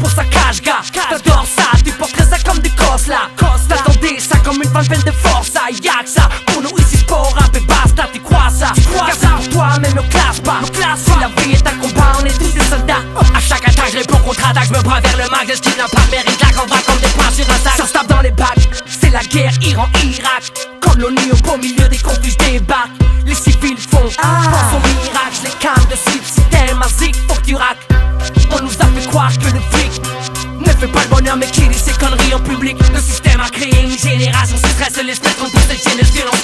pour sa cage, gars. T'adores ça, tu porterais ça comme du cos là. T'attendais ça comme une pleine de force, ça y'a que ça. Pour nous ici, sport, rap et basta, tu crois ça. Car ça pour toi, même ne classe pas. Si la vie est un combat, on est tous des soldats. À chaque attaque, je réponds contre-attaque, je me bras vers le mag, j'esquive l'impact, mérite? La grande comme des points sur un sac. Ça se tape dans les bacs, c'est la guerre Iran-Irak. L'ONU au beau milieu des conflits débarque, les civils font pense au miracle, les cams de suite, système asique, faut que tu raques. Que le fric ne fait pas le bonheur, mais qui dit ces conneries en public. Le système a créé une génération sous stress, l'espèce contre cette jeunesse, violence,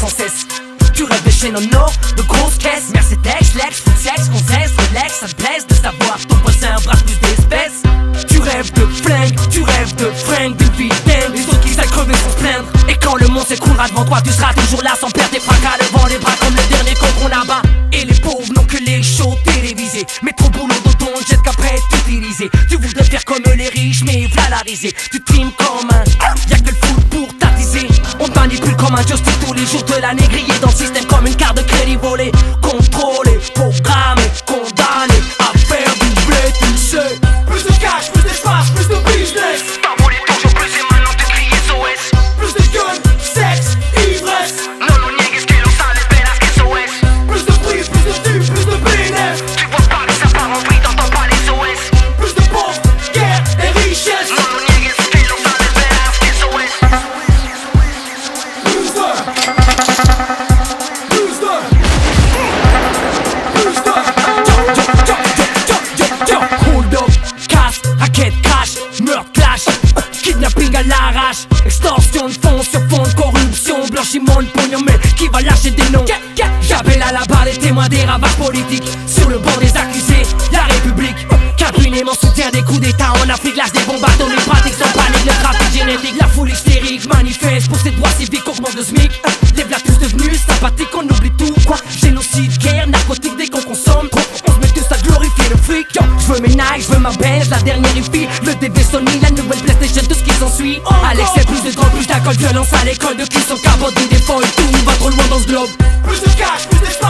sans cesse. Tu rêves de chaînes en or, de grosses caisses. Mercedes, Lex, foot sexe, gonzesse, relax, ça te blesse de savoir ton voisin brasse plus d'espèces. Tu rêves de flingue, tu rêves de fringues, d'une vie dingue. Les autres qui aillent crever sans plaindre. Et quand le monde s'écroulera devant toi, tu seras toujours là sans perdre tes fracas devant les bras comme le dernier con qu'on abat. Et les pauvres n'ont que les shows télévisés. Mais trop boulot d'auton, jette qu'après t'utiliser. Tu voudrais faire comme les riches, mais comme de l'année. Grillé dans le système comme une carte de crédit volée. Contrôlé, programmé, condamné à faire du blé, tu sais. Plus de cash, raquette, crash, meurtre, clash, kidnapping à l'arrache, extorsion de fonds sur fond de corruption, blanchiment de pognon, mais qui va lâcher des noms? J'appelle à la barre les témoins des ravages politiques, sur le banc des accusés, la République. Caprinément soutient des coups d'état en Afrique, lâche des bombes Dernière IFI, le DV Sony, la nouvelle PlayStation, tout ce qui s'ensuit. À l'excès, plus de drogue, plus d'alcool, violence à l'école, de qui sont capotés des folles, tout va trop loin dans ce globe. Plus de cash, plus d'espace